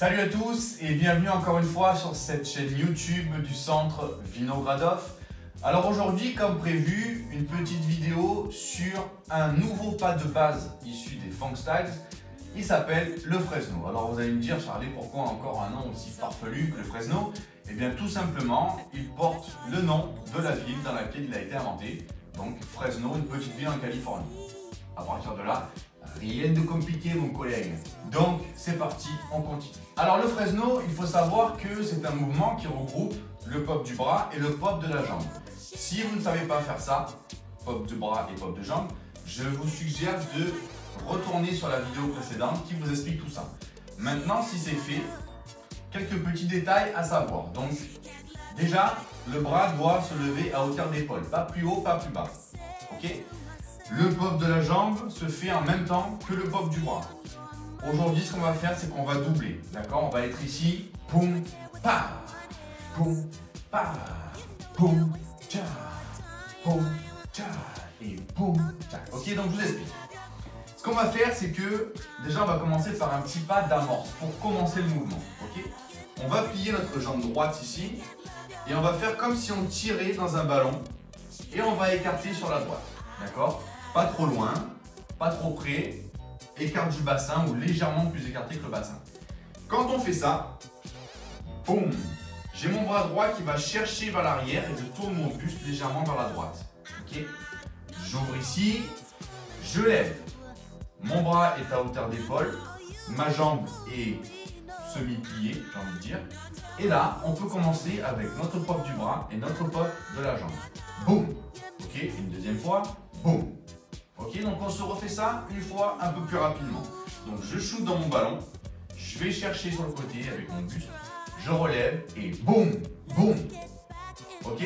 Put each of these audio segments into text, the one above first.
Salut à tous et bienvenue encore une fois sur cette chaîne YouTube du centre Vinogradov. Alors aujourd'hui, comme prévu, une petite vidéo sur un nouveau pas de base issu des funk. Il s'appelle le Fresno. Alors vous allez me dire, Charlie, pourquoi encore un nom aussi farfelu que le Fresno? Eh bien tout simplement, il porte le nom de la ville dans laquelle il a été inventé. Donc Fresno, une petite ville en Californie. À partir de là, Rien de compliqué mon collègue. Donc c'est parti, on continue. Alors le Fresno, il faut savoir que c'est un mouvement qui regroupe le pop du bras et le pop de la jambe. Si vous ne savez pas faire ça, pop de bras et pop de jambe, je vous suggère de retourner sur la vidéo précédente qui vous explique tout ça. Maintenant, si c'est fait, quelques petits détails à savoir. Donc déjà, le bras doit se lever à hauteur d'épaule, pas plus haut, pas plus bas. Ok? Le pop de la jambe se fait en même temps que le pop du bras. Aujourd'hui, ce qu'on va faire, c'est qu'on va doubler. D'accord? On va être ici. Poum, pa, poum, pa, poum, tcha, poum, tcha, et poum, tcha. Ok, donc je vous explique. Ce qu'on va faire, c'est que déjà, on va commencer par un petit pas d'amorce pour commencer le mouvement. Ok? On va plier notre jambe droite ici et on va faire comme si on tirait dans un ballon et on va écarter sur la droite. D'accord? Pas trop loin, pas trop près, écart du bassin ou légèrement plus écarté que le bassin. Quand on fait ça, boum, j'ai mon bras droit qui va chercher vers l'arrière et je tourne mon buste légèrement vers la droite. Ok J'ouvre ici, je lève. Mon bras est à hauteur d'épaule, ma jambe est semi-pliée, j'ai envie de dire. Et là, on peut commencer avec notre pop du bras et notre pop de la jambe. Boum Ok, une deuxième fois, boum Ok, donc on se refait ça une fois un peu plus rapidement. Donc je shoot dans mon ballon, je vais chercher sur le côté avec mon buste, je relève et boum, boum. Ok?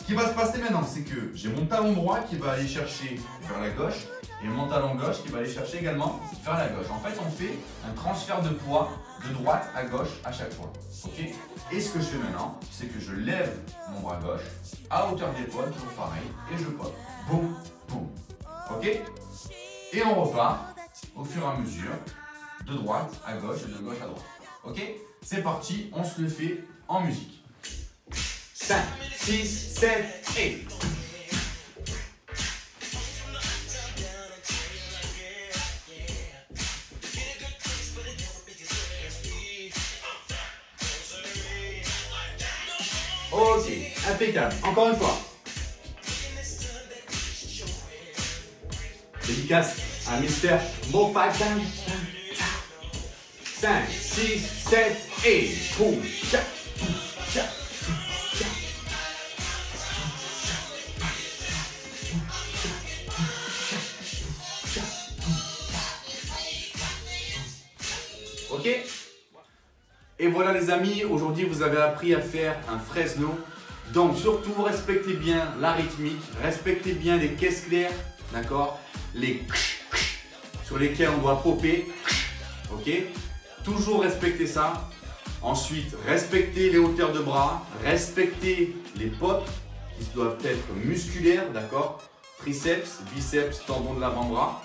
Ce qui va se passer maintenant, c'est que j'ai mon talon droit qui va aller chercher vers la gauche et mon talon gauche qui va aller chercher également vers la gauche. En fait, on fait un transfert de poids de droite à gauche à chaque fois. Ok? Et ce que je fais maintenant, c'est que je lève mon bras gauche à hauteur d'épaule, toujours pareil, et je pop. Boum, boum. Et on repart au fur et à mesure, de droite à gauche et de gauche à droite. Ok C'est parti, on se le fait en musique. 5, 6, 7 et... Ok, impeccable. Encore une fois. Dédicace à Mister Mofagan. 5, 6, 7 et boum, Ok Et voilà les amis, aujourd'hui vous avez appris à faire un Fresno. Donc surtout respectez bien la rythmique, respectez bien les caisses claires, d'accord? Les sur lesquels on doit popper. Ok? Toujours respecter ça. Ensuite, respecter les hauteurs de bras, respecter les pops qui doivent être musculaires, d'accord? Triceps, biceps, tendon de l'avant-bras.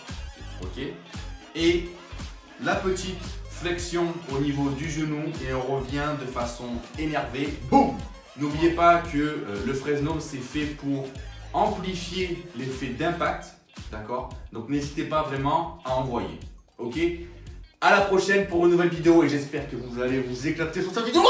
Ok? Et la petite flexion au niveau du genou et on revient de façon énervée. Boum N'oubliez pas que euh, le Fresno c'est fait pour amplifier l'effet d'impact D'accord Donc n'hésitez pas vraiment à envoyer. Ok À la prochaine pour une nouvelle vidéo et j'espère que vous allez vous éclater sur cette vidéo.